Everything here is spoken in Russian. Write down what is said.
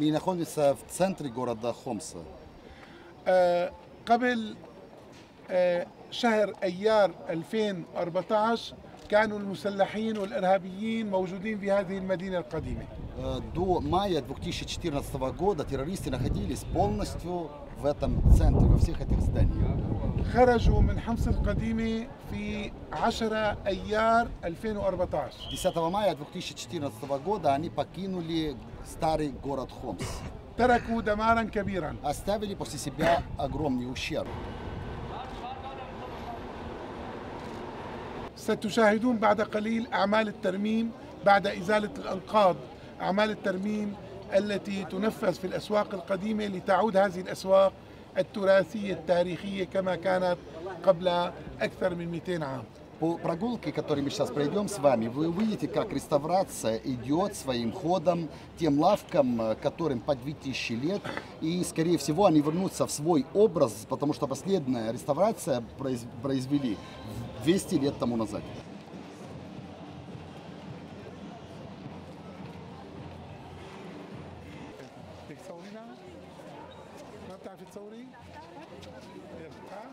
Мы находимся в центре города Хомса. آه، قبل آه، شهر ايار 2014 كانوا المسلحين والارهابيين موجودين في هذه المدينه القديمه Э, До мая 2014 года террористы находились полностью в этом центре, во всех этих зданиях. خرجوا من حمص القديمه في 10 ايار 2014 10 мая 2014 года они покинули старый город Хомс. تركوا دمارا كبيرا Оставили после себя огромный ущерб. ستشاهدون بعد قليل اعمال الترميم بعد ازاله الانقاض اعمال الترميم التي تنفذ في الاسواق القديمه لتعود هذه الاسواق التراثيه التاريخيه كما كانت قبل اكثر من 200 عام По прогулке, которую мы сейчас пройдем с вами, вы увидите, как реставрация идет своим ходом тем лавкам, э, которым по 2000 лет. И, скорее всего, они вернутся в свой образ, потому что последняя реставрация произ- произвели 200 лет тому назад. هنا ما بتعرفي تصوري؟ يلا ها؟